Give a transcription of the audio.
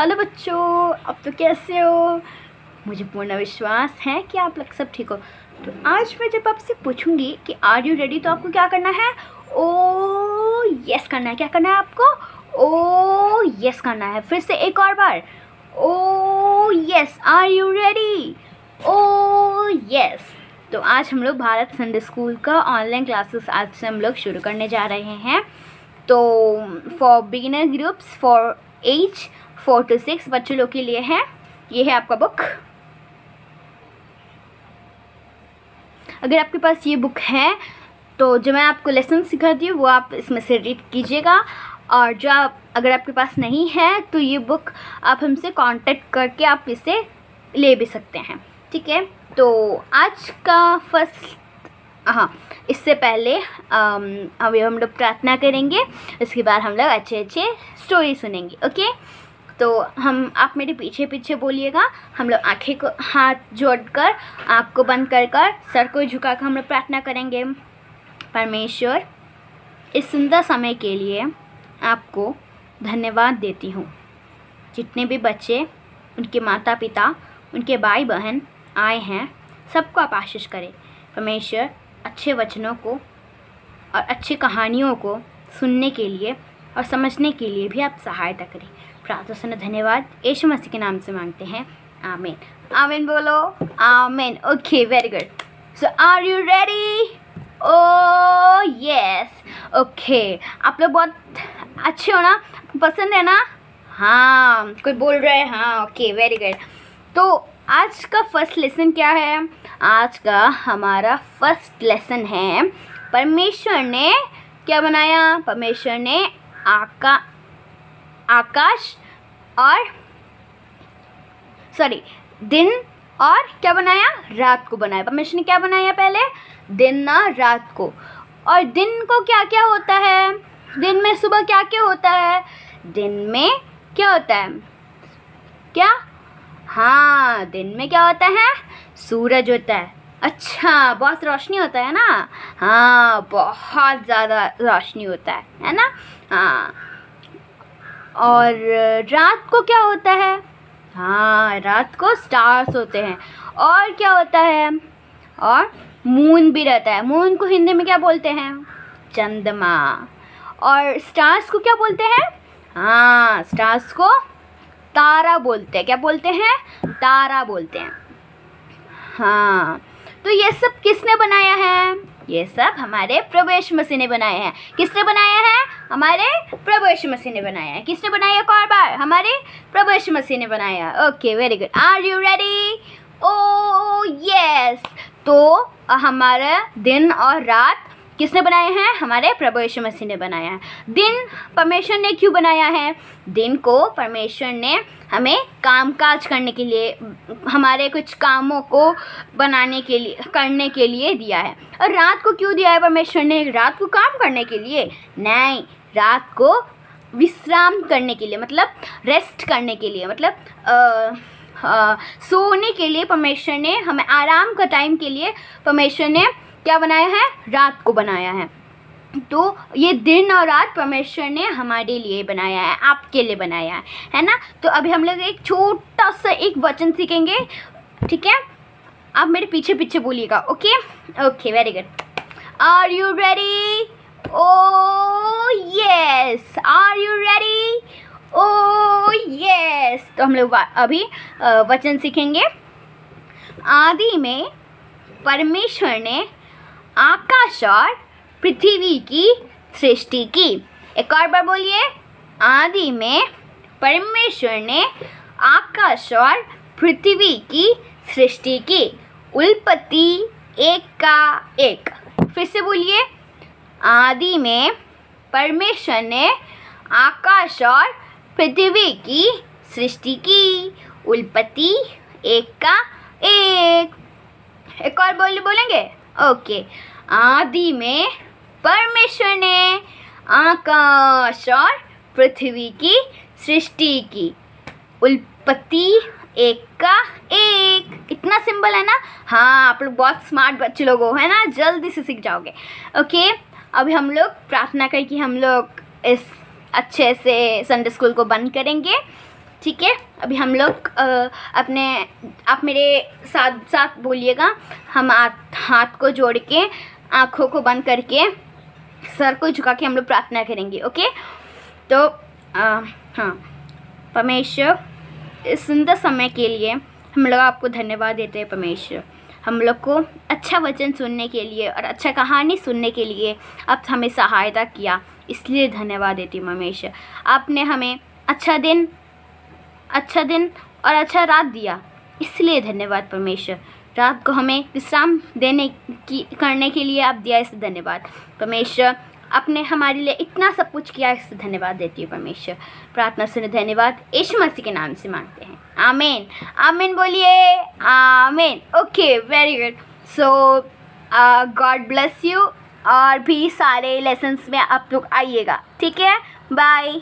Hello बच्चों, आप तो कैसे हो? मुझे पूर्ण विश्वास है कि आप लोग सब ठीक हो। तो आज मैं जब आपसे पूछूँगी कि आर यू रेडी तो आपको क्या करना है? ओ यस करना है। क्या करना है आपको? ओ यस करना है। फिर से एक और बार। ओ yes are you ready oh yes तो आज हम लोग भारत संडे स्कूल का ऑनलाइन क्लासेस आज से हम लोग शुरू करने जा रहे हैं। तो for beginner groups for age four to six बच्चों लोग के लिए है। ये है आपका बुक। अगर आपके पास ये बुक है तो जो मैं आपको लेसन सिखाती हूँ, वो आप इसमें से रीड कीजिएगा। और जो आप, अगर आपके पास नहीं है तो ये बुक आप हमसे कांटेक्ट करके आप इसे ले भी सकते हैं। ठीक है? तो आज का फ़र्स्ट हाँ इससे पहले अभी हम लोग प्रार्थना करेंगे। उसके बाद हम लोग अच्छे अच्छे स्टोरी सुनेंगे ओके तो हम, आप मेरे पीछे पीछे बोलिएगा। हम लोग आँखें को, हाथ जोड़कर, आँख को बंद कर कर, सर को झुका कर हम लोग प्रार्थना करेंगे। परमेश्वर, इस सुंदर समय के लिए आपको धन्यवाद देती हूँ। जितने भी बच्चे, उनके माता पिता उनके भाई बहन आए हैं, सबको आप आशीष करें। परमेश्वर, अच्छे वचनों को और अच्छी कहानियों को सुनने के लिए और समझने के लिए भी आप सहायता करें। प्रार्थना धन्यवाद। यीशु मसीह के नाम से मांगते हैं। आमीन। आमीन बोलो। आमीन। Okay very good so are you ready oh yes okay आप लोग बहुत अच्छे हो ना? पसंद है ना? हाँ कोई बोल रहे हैं? हाँ ओके वेरी गुड तो आज का फ़र्स्ट लेसन क्या है? आज का हमारा फ़र्स्ट लेसन है, परमेश्वर ने क्या बनाया? परमेश्वर ने आका आकाश और सॉरी, दिन और क्या बनाया? रात को बनाया। परमेश्वर ने क्या बनाया पहले? दिन और रात को। और दिन को क्या क्या होता है? दिन में सुबह क्या क्या होता है? दिन में क्या होता है? क्या? हाँ दिन में क्या होता है? सूरज होता है। अच्छा बहुत रोशनी होता है ना? हाँ बहुत ज़्यादा रोशनी होता है है ना? हाँ। और रात को क्या होता है? हाँ रात को स्टार्स होते हैं। और क्या होता है? और मून भी रहता है। मून को हिंदी में क्या बोलते हैं? चंद्रमा। और स्टार्स को क्या बोलते हैं? हाँ स्टार्स को तारा बोलते हैं। क्या बोलते हैं? तारा बोलते हैं। हाँ तो ये सब किसने बनाया है? ये सब हमारे प्रवेश मसीह ने बनाए हैं। किसने बनाया है? हमारे प्रभु प्रवेश मसीह ने बनाया है। किसने बनाया एक और बार। हमारे प्रभु प्रवेश मसीह ने बनाया okay very good are you ready oh yes तो हमारा दिन और रात किसने बनाए हैं? हमारे प्रभु यीशु मसीह ने बनाया है। दिन परमेश्वर ने क्यों बनाया है? दिन को परमेश्वर ने हमें काम काज करने के लिए हमारे कुछ कामों को बनाने के लिए करने के लिए दिया है। और रात को क्यों दिया है परमेश्वर ने? रात को काम करने के लिए। नहीं रात को विश्राम करने के लिए मतलब रेस्ट करने के लिए मतलब आ, आ, सोने के लिए परमेश्वर ने हमें आराम का टाइम के लिए परमेश्वर ने क्या बनाया है? रात को बनाया है। तो ये दिन और रात परमेश्वर ने हमारे लिए बनाया है, आपके लिए बनाया है है ना? तो अभी हम लोग एक छोटा सा एक वचन सीखेंगे, ठीक है? आप मेरे पीछे पीछे बोलिएगा, okay? Okay very good are you ready oh yes are you ready oh yes तो हम लोग अभी वचन सीखेंगे। आदि में परमेश्वर ने आकाश और पृथ्वी की सृष्टि की। एक और बार बोलिए। आदि में परमेश्वर ने आकाश और पृथ्वी की सृष्टि की। उल्पत्ति एक का एक। फिर से बोलिए। आदि में परमेश्वर ने आकाश और पृथ्वी की सृष्टि की। उल्पत्ति एक का एक। एक और बोल, बोलेंगे? ओके। आदि में परमेश्वर ने आकाश और पृथ्वी की सृष्टि की। उल्पत्ति एक का एक। इतना सिंपल है ना? हाँ आप लोग बहुत स्मार्ट बच्चे लोग हो, है ना? जल्दी से सीख जाओगे। ओके, अभी हम लोग प्रार्थना करके हम लोग इस अच्छे से संडे स्कूल को बंद करेंगे। ठीक है? अभी हम लोग अपने, आप मेरे साथ साथ बोलिएगा। हम हाथ को जोड़ के आँखों को बंद करके सर को झुका के हम लोग प्रार्थना करेंगे ओके? तो आ, हाँ परमेश्वर इस सुंदर समय के लिए हम लोग आपको धन्यवाद देते हैं परमेश्वर। हम लोग को अच्छा वचन सुनने के लिए और अच्छा कहानी सुनने के लिए आप हमें सहायता किया इसलिए धन्यवाद देती हूँ परमेश्वर। आपने हमें अच्छा दिन अच्छा दिन और अच्छा रात दिया इसलिए धन्यवाद परमेश्वर। रात को हमें विश्राम देने की, करने के लिए आप दिया इस धन्यवाद। परमेश्वर, आपने हमारे लिए इतना सब कुछ किया इससे धन्यवाद देती हूँ परमेश्वर। प्रार्थना सुने धन्यवाद, यीशु मसीह के नाम से मांगते हैं। आमेन। आमेन बोलिए। आमेन। Okay very good so God bless you और भी सारे लेसन्स में आप लोग आइएगा। ठीक है? बाय